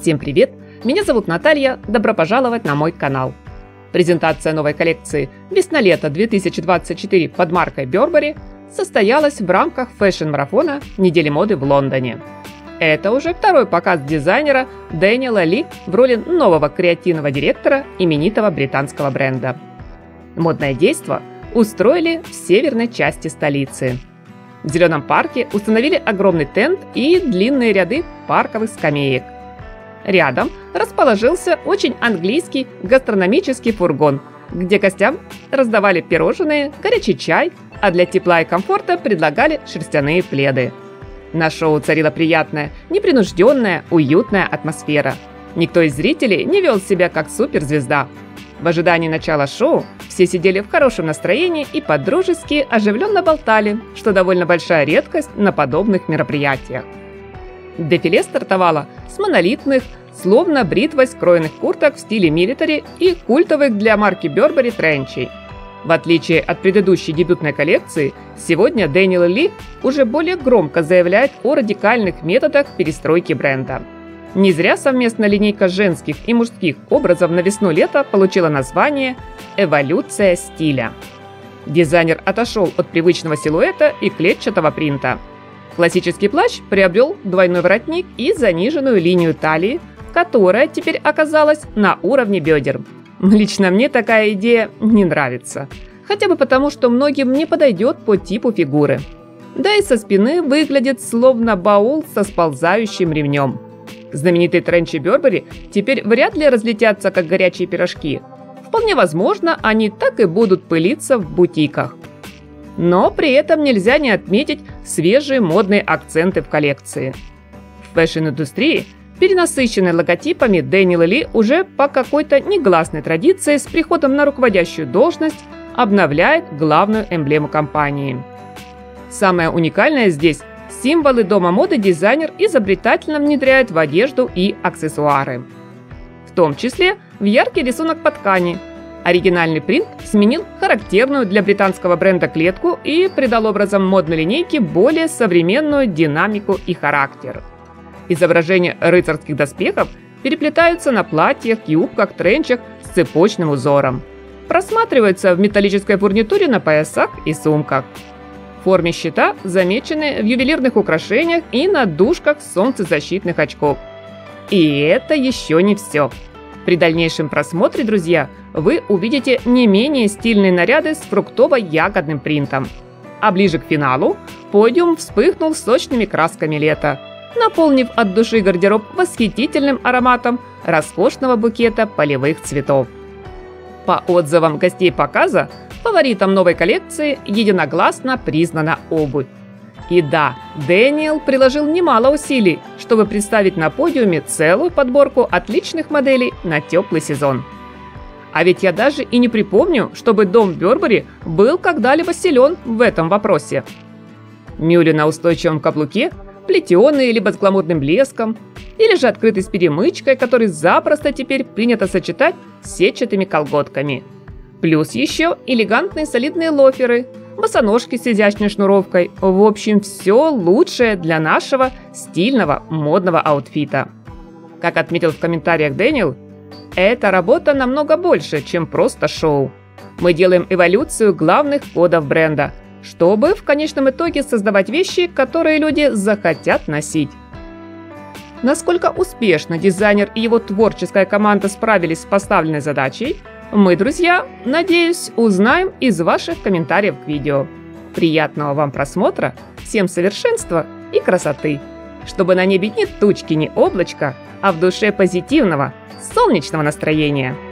Всем привет! Меня зовут Наталья, добро пожаловать на мой канал. Презентация новой коллекции «Весна-лето 2024» под маркой Burberry состоялась в рамках fashion -марафона недели моды в Лондоне. Это уже второй показ дизайнера Дэниела Ли в роли нового креативного директора именитого британского бренда. Модное действо устроили в северной части столицы. В Зеленом парке установили огромный тент и длинные ряды парковых скамеек – Рядом расположился очень английский гастрономический фургон, где гостям раздавали пирожные, горячий чай, а для тепла и комфорта предлагали шерстяные пледы. На шоу царила приятная, непринужденная, уютная атмосфера. Никто из зрителей не вел себя как суперзвезда. В ожидании начала шоу все сидели в хорошем настроении и подружески оживленно болтали, что довольно большая редкость на подобных мероприятиях. Дефиле стартовало с монолитных, словно бритвой скроенных курток в стиле милитари и культовых для марки Burberry тренчей. В отличие от предыдущей дебютной коллекции, сегодня Дэниел Ли уже более громко заявляет о радикальных методах перестройки бренда. Не зря совместная линейка женских и мужских образов на весну-лето получила название «Эволюция стиля». Дизайнер отошел от привычного силуэта и клетчатого принта. Классический плащ приобрел двойной воротник и заниженную линию талии, которая теперь оказалась на уровне бедер. Лично мне такая идея не нравится. Хотя бы потому, что многим не подойдет по типу фигуры. Да и со спины выглядит словно баул со сползающим ремнем. Знаменитые тренчи Бербери теперь вряд ли разлетятся, как горячие пирожки. Вполне возможно, они так и будут пылиться в бутиках. Но при этом нельзя не отметить свежие модные акценты в коллекции. В fashion -индустрии Перенасыщенный логотипами, Дэниел Ли уже по какой-то негласной традиции с приходом на руководящую должность обновляет главную эмблему компании. Самое уникальное здесь – символы дома моды дизайнер изобретательно внедряет в одежду и аксессуары. В том числе в яркий рисунок по ткани. Оригинальный принт сменил характерную для британского бренда клетку и придал образом модной линейки более современную динамику и характер. Изображения рыцарских доспехов переплетаются на платьях, юбках, тренчах с цепочным узором. Просматриваются в металлической фурнитуре на поясах и сумках. В форме щита замечены в ювелирных украшениях и на дужках солнцезащитных очков. И это еще не все. При дальнейшем просмотре, друзья, вы увидите не менее стильные наряды с фруктово-ягодным принтом. А ближе к финалу подиум вспыхнул сочными красками лета – наполнив от души гардероб восхитительным ароматом роскошного букета полевых цветов. По отзывам гостей показа, фаворитом новой коллекции единогласно признана обувь. И да, Дэниел приложил немало усилий, чтобы представить на подиуме целую подборку отличных моделей на теплый сезон. А ведь я даже и не припомню, чтобы дом Бербери был когда-либо силен в этом вопросе. Мюли на устойчивом каблуке плетеные либо с гламурным блеском, или же открытый с перемычкой, который запросто теперь принято сочетать с сетчатыми колготками. Плюс еще элегантные солидные лоферы, босоножки с изящной шнуровкой. В общем, все лучшее для нашего стильного модного аутфита. Как отметил в комментариях Дэниел, эта работа намного больше, чем просто шоу. Мы делаем эволюцию главных кодов бренда – чтобы в конечном итоге создавать вещи, которые люди захотят носить. Насколько успешно дизайнер и его творческая команда справились с поставленной задачей, мы, друзья, надеюсь, узнаем из ваших комментариев к видео. Приятного вам просмотра, всем совершенства и красоты, чтобы на небе ни тучки, ни облачка, а в душе позитивного, солнечного настроения –